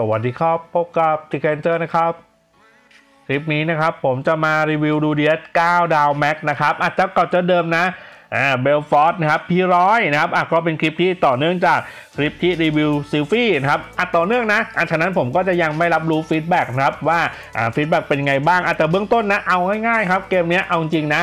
สวัสดีครับ พบกับติเกนเจอร์นะครับ คลิปนี้นะครับผมจะมารีวิวรูเดียส9ดาว max นะครับอาจจะก่อนจะเดิมนะอ่าเบลฟอร์ดนะครับพีร้อยนะครับอะก็เป็นคลิปที่ต่อเนื่องจากคลิปที่รีวิวซิลฟี่นะครับอะต่อเนื่องนะอะฉะนั้นผมก็จะยังไม่รับรู้ feedback นะครับว่าอ่า feedback เป็นไงบ้างอะแต่เบื้องต้นนะเอาง่ายๆครับเกมนี้เอาจริงนะ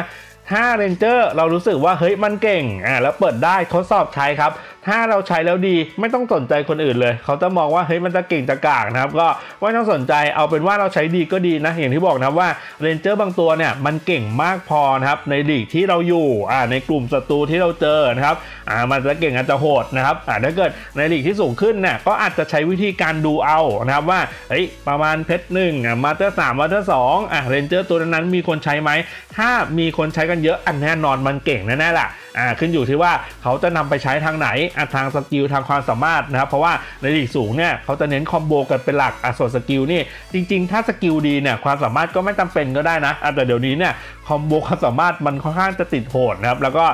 ถ้า ranger เรารู้สึกว่าเฮ้ยมันเก่งอ่าแล้วเปิดได้ทดสอบใช้ครับ ถ้าเราใช้แล้วดีไม่ต้องสนใจคนอื่นเลย เขาจะมองว่าเฮ้ยมันจะเก่งจะกากนะครับก็ไม่ต้องสนใจเอาเป็นว่าเราใช้ดีก็ดีนะอย่างที่บอกนะว่า ranger บางตัวเนี่ยมันเก่งมากพอนะครับในลีกที่เราอยู่อ่าในกลุ่มศัตรูที่เราเจอนะครับอ่ามันจะเก่งอาจจะโหดนะครับอ่าถ้าเกิดในลีกที่สูงขึ้นเนี่ยก็อาจจะใช้วิธีการดูเอานะครับว่าเฮ้ยประมาณเพชรหนึ่งอ่า master สาม master สองอ่า ranger ตัวนั้นมีคนใช้ไหมถ้ามีคนใช้กันเยอะอันแน่นอนมันเก่งแน่ๆล่ะ อ่าขึ้นอยู่ที่ว่าเขาจะนำไปใช้ทางไหนอะทาง skill ทางความสามารถนะครับเพราะว่าในลีกสูงเนี่ยเขาจะเน้น combo กันเป็นหลักอะส่วน skill นี่จริง ๆ ถ้า skill ดีเนี่ยความสามารถก็ไม่จำเป็นก็ได้นะอะแต่เดี๋ยวนี้เนี่ย combo ความสามารถมันค่อนข้างจะติดโหดนะครับ แล้วก็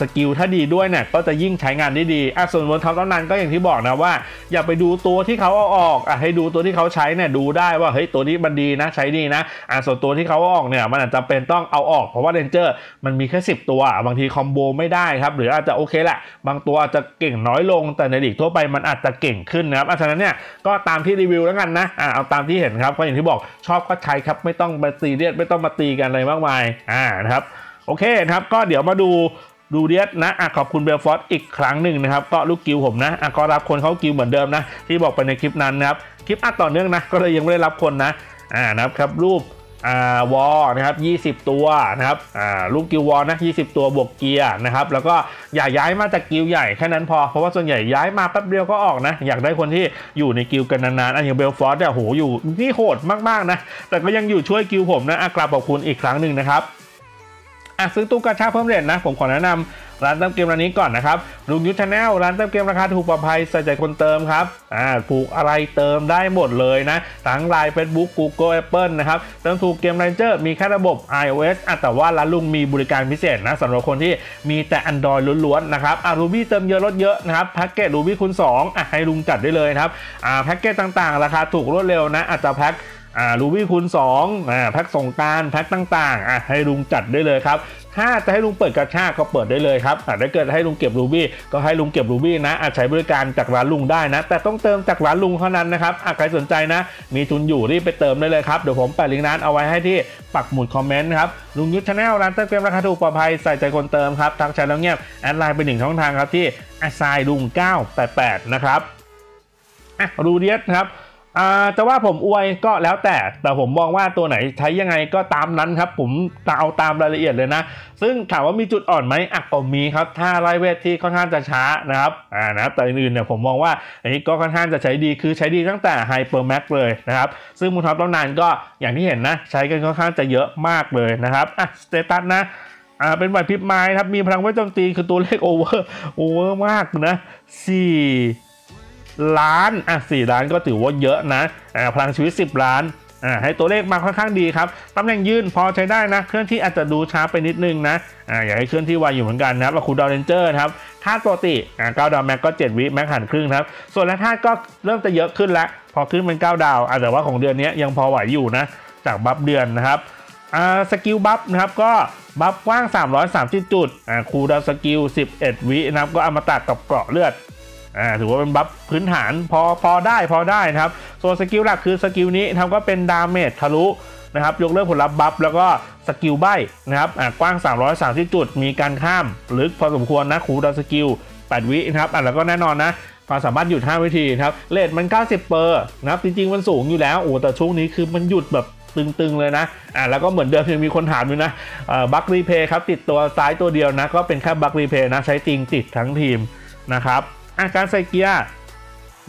skill ถ้าดีด้วยเนี่ยก็จะยิ่งใช้งานได้ดีอะส่วนบน top ต้นนั้นก็อย่างที่บอกนะว่า อย่าไปดูตัวที่เขาเอาออกอะให้ดูตัวที่เขาใช้เนี่ยดูได้ว่าเฮ้ยตัวนี้มันดีนะใช้ดีนะอะส่วนตัวที่เขาเอาออกเนี่ยมันอาจจะเป็นต้องเอาออกเพราะว่า rangerมันมีแค่10 ตัว บางทีคอมโบไม่ได้ครับหรืออาจจะโอเคแหละบางตัวอาจจะเก่งน้อยลงแต่ในลีกทั่วไปมันอาจจะเก่งขึ้นนะครับฉะนั้นเนี่ยก็ตามที่รีวิวแล้วกันนะอ่าเอาตามที่เห็นครับก็อย่างที่บอกชอบก็ใช้ครับไม่ต้องมาตีเรียดไม่ต้องมาตีกันอะไรมากมายอ่านะครับโอเคนะครับก็เดี๋ยวมาดูดูเดียสนะอะขอบคุณเบลฟอร์ดอีกครั้งหนึ่งนะครับ ก็ลูกกิวผมนะอะก็รับคนเขากิวเหมือนเดิมนะ ที่บอกไปในคลิปนั้นนะครับ คลิปอัดต่อเนื่องนะ ก็เลยยังไม่ได้รับคนนะ อ่านะครับรูป อ่าวอนะครับ20 ตัวนะครับอ่าลูกกิววอนะ20 ตัวบวกเกียร์นะครับแล้วก็อย่าย้ายมาจากกิวใหญ่แค่นั้นพอเพราะว่าส่วนใหญ่ย้ายมาแป๊บเดียวก็ออกนะอยากได้คนที่อยู่ในกิวกันนานๆอันอย่างเบลฟอร์ดเนี่ยโหอยู่นี่โหดมากๆนะแต่ก็ยังอยู่ช่วยกิวผมนะอะกลับขอบคุณอีกครั้งหนึ่งนะครับอะซื้อตู้กาชาเพิ่ม rate นะผมขอแนะนำ ร้านเติมเกมร้านนี้ก่อนนะครับลุงยุทธ channel ร้านเติมเกมราคาถูกปลอดภัยใส่ใจคนเติมครับอ่าถูกอะไรเติมได้หมดเลยนะทั้งไลน์เฟซบุ๊กกูเกิลแอปเปิลนะครับเติมถูกเกม ranger มีแค่ระบบ iOS อะแต่ว่าร้านลุงมีบริการพิเศษนะสำหรับคนที่มีแต่ Android ล้วนๆนะครับอ่า ruby เติมเยอะลดเยอะนะครับแพ็กเกจ ruby คูณ2อะให้ลุงจัดได้เลยครับอ่าแพ็กเกจต่างๆ ราคาถูกรวดเร็วนะอาจจะแพ็กอ่า ruby คูณ2อ่าแพ็กสงกรานต์แพ็กต่างๆอะให้ลุงจัดได้เลยครับ ถ้าจะให้ลุงเปิดกระชากก็เปิดได้เลยครับอ่าถ้าเกิดให้ลุงเก็บ rubyก็ให้ลุงเก็บ ruby นะอาจใช้บริการจากร้านลุงได้นะ แต่ต้องเติมจากร้านลุงเท่านั้นนะครับอะใครสนใจนะ มีทุนอยู่รีบไปเติมได้เลยครับ เดี๋ยวผมแปะลิงก์นั้นเอาไว้ให้ที่ปักหมุดคอมเมนต์ครับลุงยุทธ channel ร้านเติมเกมราคาถูกปลอดภัยใส่ใจคนเติมครับทักแชทแล้วเงียบแอดไลน์ไปหนึ่งช่องทางครับที่ at sign ลุง988นะครับอะรูเดียสครับ จะว่าผมอวยก็แล้วแต่แต่ผมมองว่าตัวไหนใช้ยังไงก็ตามนั้นครับ ผมเอาตามรายละเอียดเลยนะ ซึ่งถามว่ามีจุดอ่อนไหมอะก็มีครับถ้าไล่เวทที่ค่อนข้างจะช้านะครับอ่านะแต่อื่นๆเนี่ยผมมองว่าอันนี้ก็ค่อนข้างจะใช้ดีคือใช้ดีตั้งแต่ hyper max เลยนะครับ ซึ่งบน top ต้นนั้นก็อย่างที่เห็นนะ ใช้กันค่อนข้างจะเยอะมากเลยนะครับอะ status นะอ่าเป็นไหวพริบไม้ครับมีพลังไว้โจมตีคือตัวเลขโอเวอร์โอเวอร์มากนะสี่ ล้านอะสี่ล้านก็ถือว่าเยอะนะอ่าพลังชีวิต 10 ล้านอ่าให้ตัวเลขมาค่อนข้างดีครับตำแหน่งยืนพอใช้ได้นะเคลื่อนที่อาจจะดูช้าไปนิดนึงนะอ่าอยากให้เคลื่อนที่ไวอยู่เหมือนกันนะครับ cooldown ranger ครับธาตุปกติอ่าเก้าดาว max ก็ 7 วิแม็กหันครึ่งครับ ส่วนแร่ธาตุก็เริ่มจะเยอะขึ้นแล้ว พอขึ้นเป็น 9 ดาวอ่าแต่ว่าของเดือนนี้ยังพอไหวอยู่นะ จาก buff เดือนนะครับอ่า skill buff นะครับก็ buff กว้าง 330 จุดอ่า cooldown skill 11 วินะครับก็อมตะกับเกราะเลือด อ่าถือว่าเป็น buff พื้นฐานพอพอได้พอได้นะครับ ส่วน skill หลักคือ skill นี้ทำก็เป็น damage ทะลุนะครับยกเลิกผลลัพธ์ buff แล้วก็ skill ใบนะครับอ่ากว้าง 330 จุด มีการข้ามลึกพอสมควรนะ cooldown skill 8 วินะครับอ่าแล้วก็แน่นอนนะความสามารถหยุด 5 วิธีครับ rate มัน 90 เปอร์นะครับจริง ๆ มันสูงอยู่แล้วโอ้แต่ช่วงนี้คือมันหยุดแบบตึง ๆ เลยนะอ่าแล้วก็เหมือนเดิมยังมีคนถามอยู่นะ bug replay ครับติดตัวซ้ายตัวเดียวนะ ก็เป็นแค่ bug replay นะใช้จริงติดทั้งทีมนะครับ อาการใส่เกียร์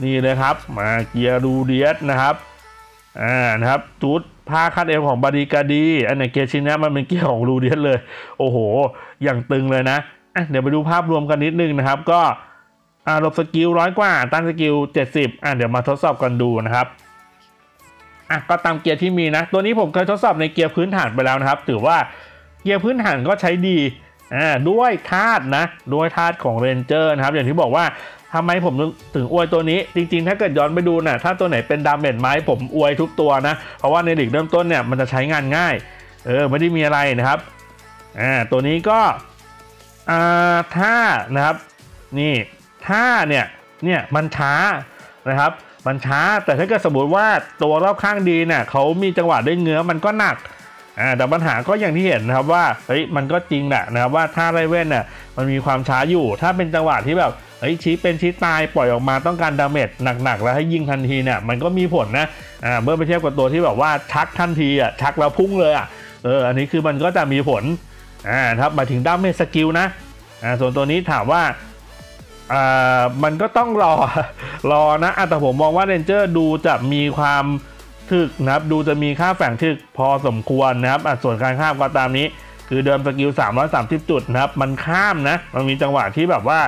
นี่เลยครับ มาเกีย รูเดียสนะครับอ่านะครับจุดผ้าคาดเอวของบาดีกาดี อันไหนเกียร์ชิ้นนี้มันเป็นเกียร์ของรูเดียสเลย โอ้โห อย่างตึงเลยนะอะเดี๋ยวไปดูภาพรวมกันนิดนึงนะครับ ก็อ่าลบ skill ร้อยกว่าต้าน skill 70อะเดี๋ยวมาทดสอบกันดูนะครับอะก็ตามเกียร์ที่มีนะ ตัวนี้ผมเคยทดสอบในเกียร์พื้นฐานไปแล้วนะครับ ถือว่าเกียร์พื้นฐานก็ใช้ดี อ่าด้วยธาตุนะด้วยธาตุของ ranger นะครับอย่างที่บอกว่าทำไมผมถึงอวยตัวนี้ จริงๆ ถ้าเกิดย้อนไปดูนะ่ะถ้าตัวไหนเป็น damage ไม้ผมอวยทุกตัวนะ เพราะว่าในลีกเริ่มต้นเนี่ยมันจะใช้งานง่ายเออไม่ได้มีอะไรนะครับอ่าตัวนี้ก็อ่าท่านะครับนี่ท่าเนี่ยเนี่ยมันช้านะครับมันช้าแต่ถ้าเกิดสมมติว่าตัวรอบข้างดีเนี่ยเขามีจังหวะด้วยเงื้อมันก็หนัก อ่าแต่ปัญหาก็อย่างที่เห็นนะครับว่าเฮ้ยมันก็จริงแหละนะครับว่าท่าร่ายเวทเนี่ยมันมีความช้าอยู่ ถ้าเป็นจังหวะที่แบบเฮ้ยชี้เป็นชี้ตายปล่อยออกมาต้องการ damage หนักๆ แล้วให้ยิงทันทีเนี่ยมันก็มีผลนะอ่าเมื่อไปเทียบกับตัวที่แบบว่าชักทันทีอะชักแล้วพุ่งเลยอะเอออันนี้คือมันก็จะมีผลอ่าครับมาถึง damage skill นะอ่าส่วนตัวนี้ถามว่าอ่ามันก็ต้องรอรอนะแต่ผมมองว่า ranger ดูจะมีความึกนะครับดูจะมีค่าแฝงถึกพอสมควรนะครับส่วนการข้ามก็ตามนี้ คือเดิมสกิล 330 จุดนะครับมันข้ามนะมันมีจังหวะที่แบบว่า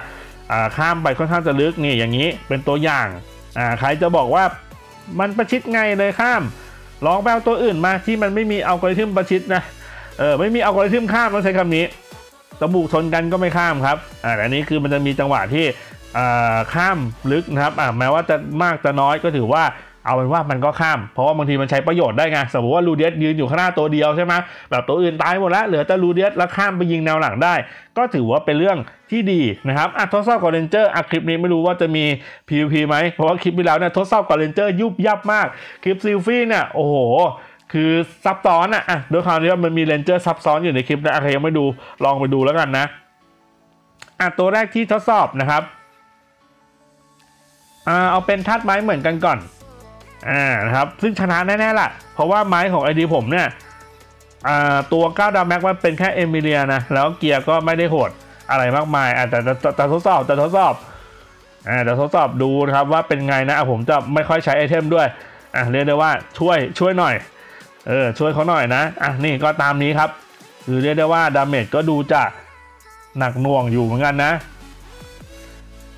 ข้ามไปค่อนข้างจะลึกนี่อย่างนี้เป็นตัวอย่างใครจะบอกว่ามันประชิดไงเลยข้ามลองแปลตัวอื่นมาที่มันไม่มีอัลกอริทึมประชิดนะเออไม่มีอัลกอริทึมข้ามต้องใช้คำนี้ตะบูกชนกันก็ไม่ข้ามครับอ่าอันนี้คือมันจะมีจังหวะที่ข้ามลึกนะครับแม้ว่าจะมากจะน้อยก็ถือว่า เอาเป็นว่ามันก็ข้าม เพราะว่าบางทีมันใช้ประโยชน์ได้ไง สมมติว่ารูเดียสยืนอยู่ข้างหน้าตัวเดียวใช่ไหมแบบตัวอื่นตายหมดแล้วเหลือแต่รูเดียสแล้วข้ามไปยิงแนวหลังได้ ก็ถือว่าเป็นเรื่องที่ดีนะครับอะทดสอบกับ ranger อะคลิปนี้ไม่รู้ว่าจะมี PVP ไหมเพราะว่าคลิปที่แล้วเนี่ยทดสอบกับ ranger ยุบยับมาก คลิปซิลฟี่เนี่ยโอ้โหคือซับซ้อนอะอะด้วยความที่ว่ามันมี ranger ซับซ้อนอยู่ในคลิปนะใครยังไม่ดูลองไปดูแล้วกันนะอะตัวแรกที่ทดสอบนะครับอ่าเอาเป็นทัดไม้เหมือนกันก่อน อ่านะครับซึ่งชนะแน่ๆล่ะ เพราะว่าไม้ของไอดีผมเนี่ยอ่าตัว9ดาวแม็กมันเป็นแค่เอมิเลียนะ แล้วเกียร์ก็ไม่ได้โหดอะไรมากมายอ่าแต่แต่ทดสอบแต่ทดสอบอ่าแต่ทดสอบดูนะครับว่าเป็นไงนะผมจะไม่ค่อยใช้ไอเทมด้วยอะเรียกได้ว่าช่วยช่วยหน่อยเออช่วยเขาหน่อยนะอะนี่ก็ตามนี้ครับคือเรียกได้ว่า damage ก็ดูจะหนักหน่วงอยู่เหมือนกันนะ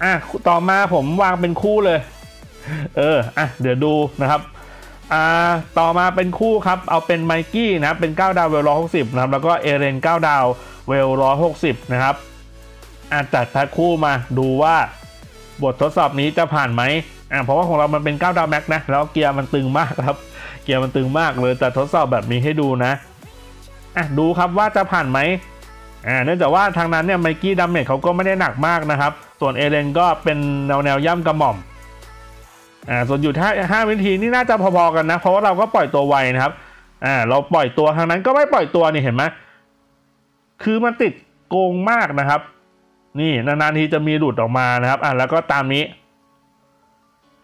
อะต่อมาผมวางเป็นคู่เลย เอออะเดี๋ยวดูนะครับอ่าต่อมาเป็นคู่ครับ เอาเป็นไมกี้นะเป็น 9 ดาวเวลร้อยหกสิบนะครับ แล้วก็เอเรน 9 ดาวเวลร้อยหกสิบนะครับอะจัดแพ็คคู่มาดูว่าบททดสอบนี้จะผ่านไหมอ่าเพราะว่าของเรามันเป็น 9 ดาว max นะ แล้วเกียร์มันตึงมากครับ เกียร์มันตึงมากเลยแต่ทดสอบแบบนี้ให้ดูนะอะดูครับว่าจะผ่านไหมอ่าเนื่องจากว่าทางนั้นเนี่ยไมกี้ damage เขาก็ไม่ได้หนักมากนะครับ ส่วนเอเรนก็เป็นแนวแนวย่ำกระหม่อม อ่าส่วนอยู่ท่าห้าวินาทีนี่น่าจะพอๆกันนะ เพราะว่าเราก็ปล่อยตัวไวนะครับอ่าเราปล่อยตัวทางนั้นก็ไม่ปล่อยตัวนี่เห็นไหมคือมันติดโกงมากนะครับ นี่นานๆทีจะมีหลุดออกมานะครับอ่าแล้วก็ตามนี้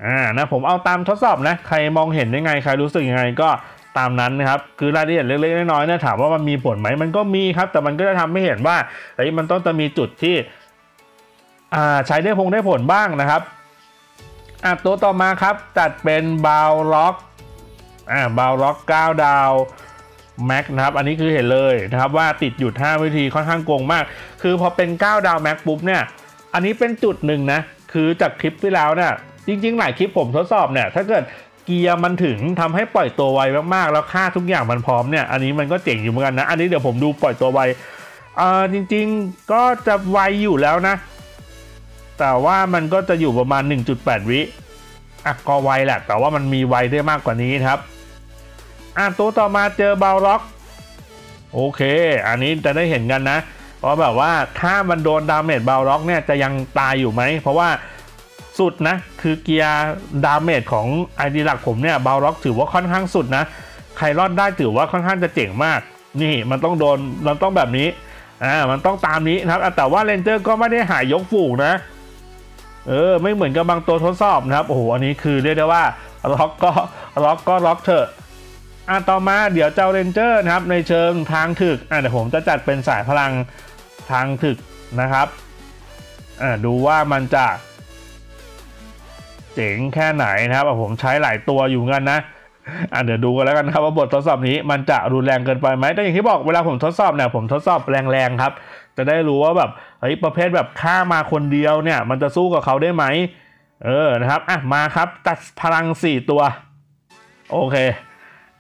อ่านะผมเอาตามทดสอบนะใครมองเห็นยังไงใครรู้สึกยังไงก็ตามนั้นนะครับคือรายละเอียดเล็กๆน้อยๆเนี่ยถามว่ามันมีผลไหมมันก็มีครับ แต่มันก็จะทำให้เห็นว่าเฮ้มันต้องจะมีจุดที่อ่าใช้ได้พงได้ผลบ้างนะครับ อะตัวต่อมาครับจัดเป็นบาวล็อกอ่าบาวล็อก9ดาวแม็กนะครับอันนี้คือเห็นเลยนะครับว่าติดหยุด5วิธีค่อนข้างโกงมาก คือพอเป็น 9 ดาวแม็กปุ๊บเนี่ยอันนี้เป็นจุดหนึ่งนะคือจากคลิปที่แล้วเนี่ยจริง ๆ หลายคลิปผมทดสอบเนี่ยถ้าเกิดเกียร์มันถึงทำให้ปล่อยตัวไวมากๆ แล้วค่าทุกอย่างมันพร้อมเนี่ยอันนี้มันก็เจ๋งอยู่เหมือนกันนะ อันนี้เดี๋ยวผมดูปล่อยตัวไวอ่าจริง ๆ ก็จะไวอยู่แล้วนะ แต่ว่ามันก็จะอยู่ประมาณ 1.8 วิอะก็ไวแหละ แต่ว่ามันมีไวได้มากกว่านี้ครับ อะตัวต่อมาเจอบาล็อก โอเค อันนี้จะได้เห็นกันนะ เพราะแบบว่าถ้ามันโดน damage บาล็อกเนี่ยจะยังตายอยู่ไหม เพราะว่าสุดนะ คือ gear damage ของ ID หลักผมเนี่ยบาล็อกถือว่าค่อนข้างสุดนะ ใครรอดได้ถือว่าค่อนข้างจะเจ๋งมาก นี่มันต้องโดนมันต้องแบบนี้ อ่า มันต้องตามนี้ครับ แต่ว่า ranger ก็ไม่ได้หายยกฝูงนะ เออไม่เหมือนกับบางตัวทดสอบนะครับโอ้โหอันนี้คือเรียกได้ว่าล็อกก็ล็อกก็ล็อกเถอะอะต่อมาเดี๋ยวเจอ ranger นะครับในเชิงทางถึกอะเดี๋ยวผมจะจัดเป็นสายพลังทางถึกนะครับอะดูว่ามันจะ เจ๋งแค่ไหนนะครับผมใช้หลายตัวอยู่กันนะ อะเดี๋ยวดูกันแล้วกันครับว่าบททดสอบนี้มันจะรุนแรงเกินไปไหมแต่อย่างที่บอกเวลาผมทดสอบเนี่ยผมทดสอบแรงๆครับ จะได้รู้ว่าแบบเฮ้ยประเภทแบบฆ่ามาคนเดียวเนี่ย มันจะสู้กับเขาได้ไหมเออนะครับอะมาครับ จัดพลัง 4 ตัว โอเค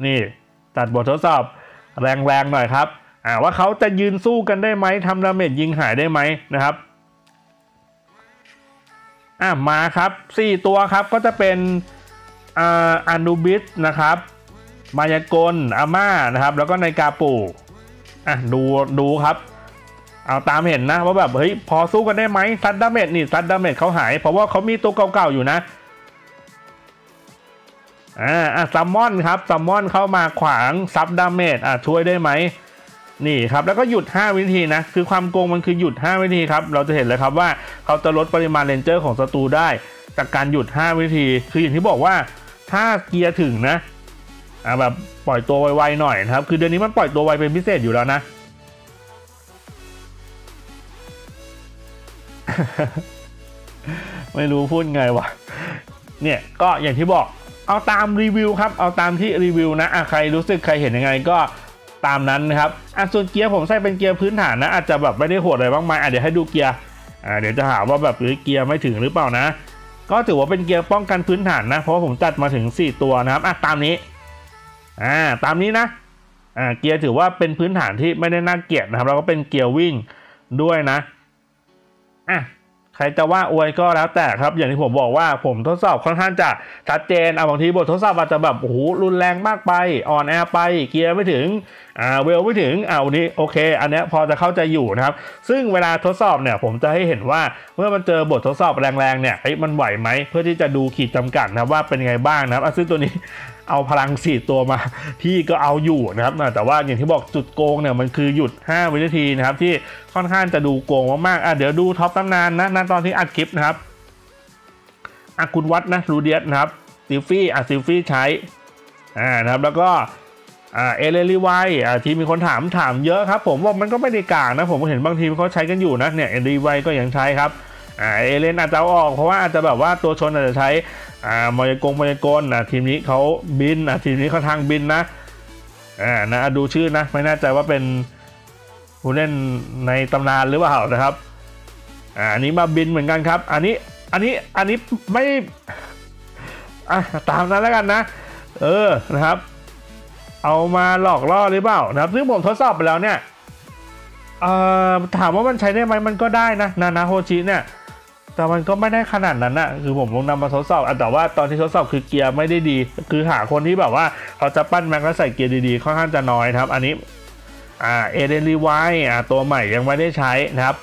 นี่จัดบททดสอบแรงๆหน่อยครับอ่าว่าเขาจะยืนสู้กันได้ไหมทำ damage ยิงหายได้ไหมนะครับอะมาครับ 4 ตัวครับก็จะเป็น อานูบิสนะครับ มายากลอาม่านะครับ แล้วก็ในกาปูอะดูดูครับ เอาตามเห็นนะว่าแบบเฮ้ยพอสู้กันได้ไหมซัด damage นี่ซัด damage เขาหาย เพราะว่าเขามีตัวเก่าๆอยู่นะอ่าอะ summon ครับ summon เข้ามาขวางซับ damage อะช่วยได้ไหมนี่ครับแล้วก็หยุด 5 วินาทีนะ คือความโกงมันคือหยุด 5 วินาทีครับ เราจะเห็นเลยครับว่าเขาจะลดปริมาณ ranger ของศัตรูได้ จากการหยุด 5 วินาที คืออย่างที่บอกว่า ถ้าเกียร์ถึงนะอ่าแบบปล่อยตัวไวๆหน่อยนะครับ คือเดือนนี้มันปล่อยตัวไวเป็นพิเศษอยู่แล้วนะ ไม่รู้พูดไงวะ เนี่ยก็อย่างที่บอกเอาตามรีวิวครับ เอาตามที่รีวิวนะอะใครรู้สึกใครเห็นยังไงก็ตามนั้นนะครับอะส่วนเกียร์ผมใส่เป็นเกียร์พื้นฐานนะ อาจจะแบบไม่ได้โหดอะไรมากมายอะเดี๋ยวให้ดูเกียร์อ่าเดี๋ยวจะหาว่าแบบหรือเกียร์ไม่ถึงหรือเปล่านะ ก็ถือว่าเป็นเกียร์ป้องกันพื้นฐานนะ เพราะผมจัดมาถึง 4 ตัวนะครับอะตามนี้อ่าตามนี้นะอ่าเกียร์ถือว่าเป็นพื้นฐานที่ไม่ได้น่าเกลียดนะครับ แล้วก็เป็นเกียร์วิ่งด้วยนะอะ ใครจะว่าอวยก็แล้วแต่ครับ อย่างที่ผมบอกว่าผมทดสอบค่อนข้างจะชัดเจนเอาบางทีบททดสอบอาจจะแบบโอ้โหรุนแรงมากไปอ่อนแอไปเกียร์ไม่ถึงอ่าเวลไม่ถึงอ่าวันนี้โอเค อันนี้พอจะเข้าใจอยู่นะครับซึ่งเวลาทดสอบเนี่ยผมจะให้เห็นว่าเมื่อมันเจอบททดสอบแรงๆเนี่ยเฮ้มันไหวไหมเพื่อที่จะดูขีดจำกัดนะว่าเป็นไงบ้างนะครับอะซึ่งตัวนี้ เอาพลังสี่ตัวมา พี่ก็เอาอยู่นะครับแต่ว่าอย่างที่บอกจุดโกงเนี่ยมันคือหยุด 5 วินาทีนะครับ ที่ค่อนข้างจะดูโกงมากๆอะเดี๋ยวดูท็อปตำนานนะณตอนที่อัดคลิปนะครับอะคุณวัดนะรูเดียสนะครับซิลฟี่อะซิลฟี่ใช้อ่านะครับแล้วก็อ่าเอเลรีไวอ่าที่มีคนถามถามเยอะครับ ผมว่ามันก็ไม่ได้กลางนะ ผมเห็นบางทีเขาใช้กันอยู่นะเนี่ยเอเลรีไวก็ยังใช้ครับอ่าเอเลนอาจจะออกเพราะว่าอาจจะแบบว่าตัวชนอาจจะใช้ อ่ามายากงมายากลอะทีมนี้เขาบินอะทีมนี้เขาทางบินนะอ่านะดูชื่อนะ ไม่แน่ใจว่าเป็นผู้เล่นในตำนานหรือเปล่านะครับอ่าอันนี้มาบินเหมือนกันครับ อันนี้อันนี้อันนี้ไม่อะตามนั้นแล้วกันนะ เออนะครับ เอามาหลอกล่อหรือเปล่านะครับ ซึ่งผมทดสอบไปแล้วเนี่ยเอ่อถามว่ามันใช้ได้ไหมมันก็ได้นะนานาโฮชิเนี่ย แต่มันก็ไม่ได้ขนาดนั้นนะคือผมลองนำมาทดสอบอะแต่ว่าตอนที่ทดสอบคือเกียร์ไม่ได้ดี คือหาคนที่แบบว่าเขาจะปั้น max แล้วใส่เกียร์ดีๆค่อนข้างจะน้อยครับ อันนี้อ่าเอเลนรีไวอ่าตัวใหม่ยังไม่ได้ใช้นะครับ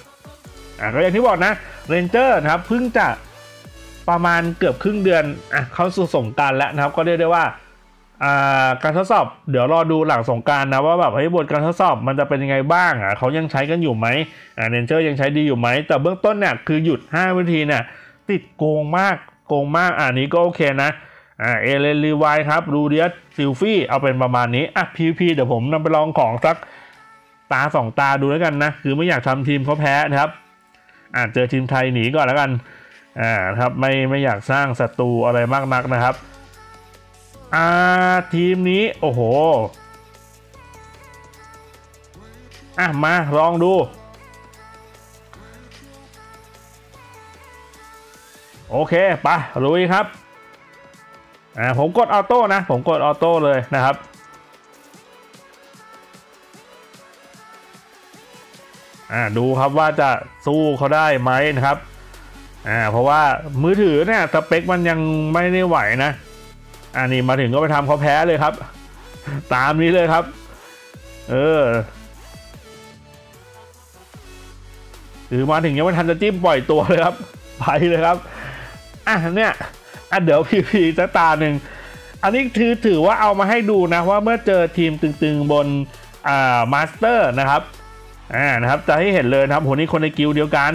อ่าก็อย่างที่บอกนะเรนเจอร์นะครับเพิ่งจะประมาณเกือบครึ่งเดือนอะเข้าสู่สงกรานต์แล้วนะครับ ก็เรียกได้ว่า การทดสอบเดี๋ยวรอดูหลังสงกรานต์นะว่าแบบเฮ้ยบทการทดสอบมันจะเป็นยังไงบ้างอะเขายังใช้กันอยู่ไหมอ่าเรนเจอร์ยังใช้ดีอยู่ไหม แต่เบื้องต้นเนี่ยคือหยุด 5 วินาทีเนี่ยติดโกงมากโกงมากอ่านี้ก็โอเคนะอ่าเอเลนรีไวครับรูเดียสซิลฟี่เอาเป็นประมาณนี้อะ PVP เดี๋ยวผมนำไปลองของสักตาสองตาดูแล้วกันนะ คือไม่อยากทำทีมเขาแพ้นะครับอ่าเจอทีมไทยหนีก่อนแล้วกันอ่าครับไม่ไม่อยากสร้างศัตรูอะไรมากนักนะครับ อ่าทีมนี้ โอ้โห อะ มาลองดู โอเคไปะลุยครับ อ่า ผมกดออโต้นะ ผมกดออโต้เลยนะครับอ่าดูครับว่าจะสู้เขาได้ไหมนะครับอ่าเพราะว่ามือถือเนี่ยสเปคมันยังไม่ได้ไหวนะ อันนี้มาถึงก็ไปทำเขาแพ้เลยครับ ตามนี้เลยครับ เออคือมาถึงยังไม่ทันจะจิ้มปล่อยตัวเลยครับไปเลยครับอะเนี่ยอะเดี๋ยว PVP สักตาหนึ่งอันนี้ถือถือว่าเอามาให้ดูนะว่าเมื่อเจอทีมตึงๆบนอ่า master นะครับอ่านะครับจะให้เห็นเลยนะครับโหนี่คนในกิลด์เดียวกัน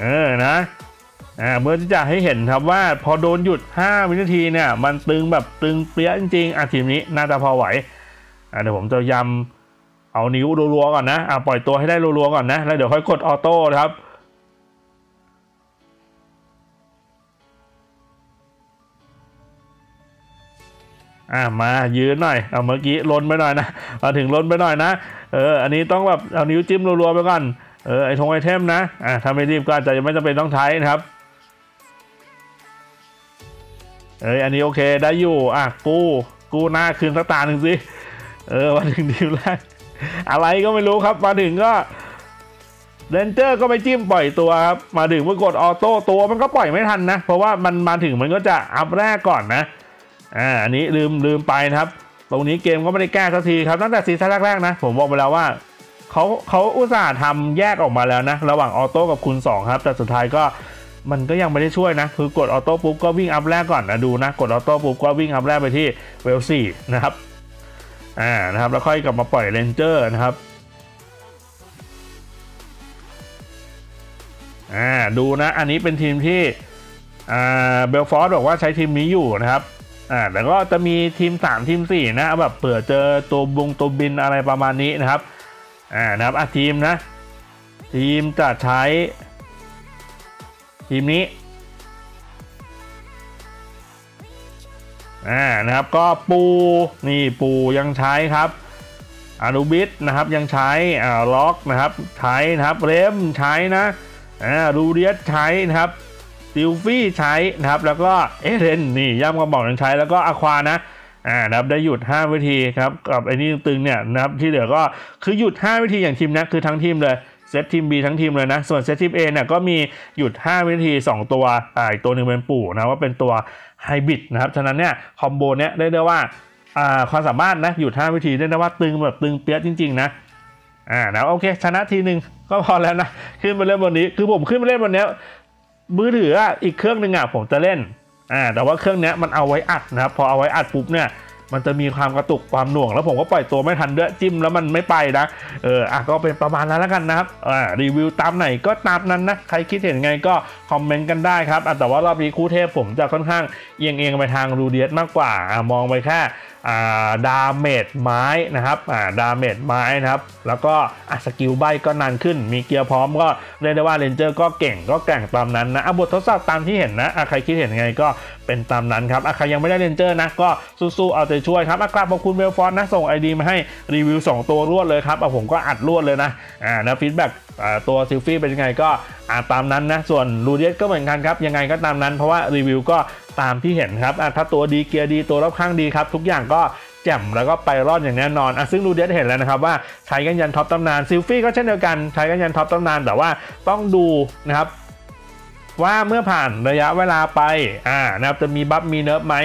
เออนะ อ่าเมื่อที่จะให้เห็นครับว่าพอโดนหยุด 5 วินาทีเนี่ย มันตึงแบบตึงเปี้ยจริงๆอะทีมนี้น่าจะพอไหวอ่าเดี๋ยวผมจะยำเอานิ้วรัวๆก่อนนะอ่าปล่อยตัวให้ได้รัวๆก่อนนะ แล้วเดี๋ยวค่อยกดออโต้ครับอ่ามายืนหน่อยเอาเมื่อกี้ล้นไปหน่อยนะมาถึงล้นไปหน่อยนะ เออ อันนี้ต้องแบบเอานิ้วจิ้มรัวๆไปก่อน เออ ไอทงไอเทมนะ อ่าถ้าไม่รีบก็อาจจะไม่จำเป็นต้องใช้นะครับ เอ้ยอันนี้โอเคได้อยู่อะกู้กู้หน้าคืนสักตาหนึ่งสิเออมาถึงทีมแรกอะไรก็ไม่รู้ครับมาถึงก็เรนเจอร์ก็ไปจิ้มปล่อยตัวครับมาถึงเมื่อกด auto ตัวมันก็ปล่อยไม่ทันนะ เพราะว่ามันมาถึงมันก็จะอัพแร่ก่อนนะอ่าอันนี้ลืมลืมไปนะครับ ตรงนี้เกมก็ไม่ได้แก้สักทีครับตั้งแต่ season แรกๆนะ ผมบอกไปแล้วว่าเขาเขาอุตส่าห์ทำแยกออกมาแล้วนะ ระหว่าง auto กับคูณ2ครับ แต่สุดท้ายก็ มันก็ยังไม่ได้ช่วยนะ คือกด auto ปุ๊บก็วิ่งอัพแร่ก่อนนะดูนะ กด auto ปุ๊บก็วิ่งอัพแร่ไปที่เวลสี่นะครับอ่านะครับ แล้วค่อยกลับมาปล่อยเรนเจอร์นะครับอ่าดูนะ อันนี้เป็นทีมที่อ่าเบลฟอร์ดบอกว่าใช้ทีมนี้อยู่นะครับอ่าแต่ก็จะมีทีม 3 ทีม 4 นะแบบเผื่อเจอตัวบงตัวบินอะไรประมาณนี้นะครับอ่านะครับอะทีมนะ ทีมจะใช้ ทีมนี้อ่านะครับก็ปูนี่ปูยังใช้ครับอนุบิสนะครับยังใช้อ่าล็อกนะครับใช้นะครับเรมใช้นะอ่ารูเดียสใช้นะครับซิลฟี่ใช้นะครับแล้วก็เอเรนนี่ย่ำกระบอกยังใช้แล้วก็อะควานะอ่านะครับได้หยุด 5 วิธีครับกับไอ้นี่ตึงเนี่ยนะครับที่เหลือก็คือหยุด 5 วิธีอย่างทีมนะคือทั้งทีมเลย เซตทีม B ทั้งทีมเลยนะ ส่วนเซตทีม A เนี่ยก็มีหยุด 5 วินาที 2 ตัวอ่าอีกตัวหนึ่งเป็นปู่นะว่าเป็นตัวไฮบริดนะครับ ฉะนั้นเนี่ยคอมโบเนี้ยได้ได้ว่าอ่าความสามารถนะหยุด 5 วินาทีได้ได้ว่าตึงแบบตึงเปี้ยจริง ๆ นะอ่านะโอเค ชนะทีหนึ่งก็พอแล้วนะ ขึ้นมาเล่นบนนี้ คือผมขึ้นมาเล่นบนนี้มือถืออะอีกเครื่องหนึ่งอะผมจะเล่นอ่าแต่ว่าเครื่องเนี้ยมันเอาไว้อัดนะครับพอเอาไว้อัดปุ๊บเนี่ย มันจะมีความกระตุกความหน่วง แล้วผมก็ปล่อยตัวไม่ทันด้วยจิ้มแล้วมันไม่ไปนะ เอออะก็เป็นประมาณนั้นแล้วกันนะครับอ่ารีวิวตามไหนก็ตามนั้นนะใครคิดเห็นไงก็คอมเมนต์กันได้ครับแต่ว่ารอบนี้คู่เทพผมจะค่อนข้างเอียงเอียงไปทางรูเดียสมากกว่าอมองไปแค่ damage ไม้นะครับ damage ไม้นะครับ แล้วก็ skill ใบ้ก็นานขึ้น มีเกียร์พร้อมก็เรียกได้ว่าเรนเจอร์ก็เก่งก็แกร่งตามนั้นนะบททดสอบตามที่เห็นนะใครคิดเห็นไงก็เป็นตามนั้นครับใครยังไม่ได้เรนเจอร์นะก็สู้ๆเอาใจช่วยครับอะกราบขอบคุณเบลฟอร์ดนะส่ง ID มาให้รีวิว 2 ตัวรวดเลยครับผมก็อัดรวดเลยนะอ่านะ feedback ตัวซิลฟี่เป็นยังไงก็อ่าตามนั้นนะ ส่วนรูเดียสก็เหมือนกันครับ ยังไงก็ตามนั้นเพราะว่ารีวิวก็ตามที่เห็นครับถ้าตัวดีเกียร์ดีตัวรอบข้างดีครับ ทุกอย่างก็แจ่มแล้วก็ไปรอดอย่างแน่นอนอะซึ่งรูเดียสเห็นแล้วนะครับว่าใช้กันยัน top ตำนานซิลฟี่ก็เช่นเดียวกันใช้กันยัน top ตำนานแต่ว่าต้องดูนะครับว่าเมื่อผ่านระยะเวลาไปอ่านะครับจะมี buff มี nerf ไหม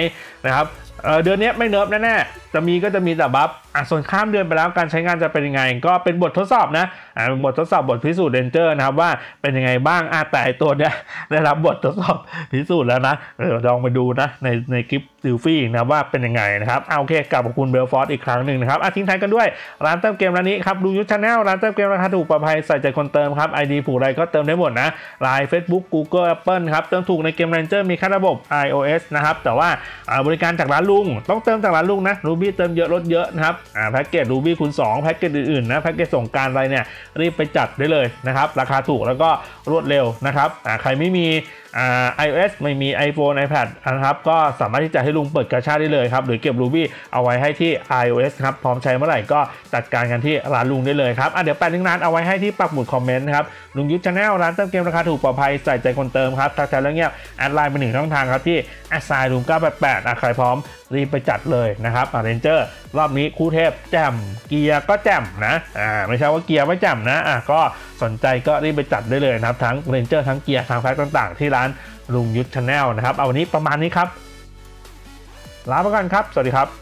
นะครับเดือนนี้ไม่ nerf แน่ๆจะมีก็จะมีแต่ buff อะส่วนข้ามเดือนไปแล้วการใช้งานจะเป็นยังไง ก็เป็นบททดสอบนะอ่าเป็นบททดสอบบทพิสูจน์เรนเจอร์นะครับว่าเป็นยังไงบ้างอะแต่ตัวเนี้ยได้รับบททดสอบพิสูจน์แล้วนะเออลองไปดูนะในในคลิปซิลฟี่นะว่าเป็นยังไงนะครับเอาโอเคกราบขอบคุณเบลฟอร์ดอีกครั้งหนึ่งนะครับอะทิ้งท้ายกันด้วย ร้านเติมเกมร้านนี้ครับดูยูทูบชาแนลร้านเติมเกมราคาถูกปลอดภัยใส่ใจคนเติมครับ ID ผูกอะไรก็เติมได้หมดนะ Line Facebook Google Apple ครับเติมถูกในเกม Ranger มีค่าระบบ iOS นะครับแต่ว่าบริการจากร้านลุงต้องเติมจากร้านลุงนะ Ruby เติมเยอะลดเยอะนะครับอ่าแพ็กเกจ Ruby คูณ2แพ็กเกจอื่นๆนะแพ็กเกจสงกรานต์อะไรเนี่ยรีบไปจัดได้เลยนะครับ ราคาถูกแล้วก็รวดเร็วนะครับอ่าใครไม่มี iOS ไม่มี iPhone iPad นะครับ ก็สามารถที่จะให้ลุงเปิดกาชาได้เลยครับ หรือเก็บ Ruby เอาไว้ให้ที่ iOS ครับ พร้อมใช้เมื่อไหร่ก็จัดการกันที่ร้านลุงได้เลยครับเดี๋ยวแปะลิงก์ร้านเอาไว้ให้ที่ปักหมุดคอมเมนต์นะครับ ลุงยุทธ channel ร้านเติมเกมราคาถูกปลอดภัยใส่ใจคนเติมครับทักทายแล้วเงียบ add Line ไปหนึ่งช่องทางครับที่ at sign ลุง988อะใครพร้อมรีบไปจัดเลยนะครับอะเรนเจอร์รอบนี้คู่เทพแจ่มเกียร์ก็แจ่มนะอ่าไม่ใช่ว่าเกียร์ไม่แจ่มนะอะก็ สนใจก็รีบไปจัดได้เลยนะครับ ทั้งเรนเจอร์ทั้งเกียร์ทั้งแพ็คต่างๆ ที่ร้านลุงยุทธชาแนลนะครับ เอาวันนี้ประมาณนี้ครับลาไปก่อนครับ สวัสดีครับ